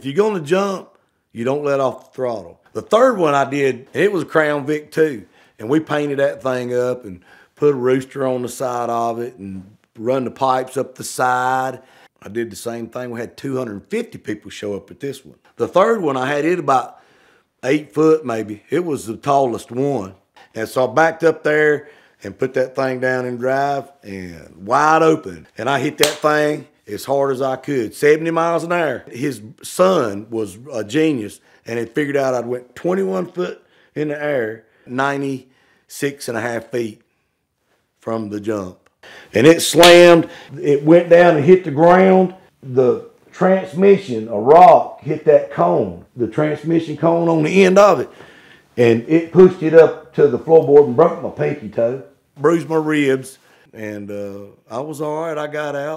If you're going to jump, you don't let off the throttle. The third one I did, it was a Crown Vic too. And we painted that thing up and put a rooster on the side of it and run the pipes up the side. I did the same thing. We had 250 people show up at this one. The third one, I had it about eight foot maybe. It was the tallest one. And so I backed up there and put that thing down in drive and wide open. And I hit that thing as hard as I could, 70 miles an hour. His son was a genius and had figured out I'd went 21 foot in the air, 96 and a half feet from the jump. And it slammed, it went down and hit the ground. The transmission, a rock, hit that cone, the transmission cone on the end of it. And it pushed it up to the floorboard and broke my pinky toe, bruised my ribs. And uh, I was all right. I got out.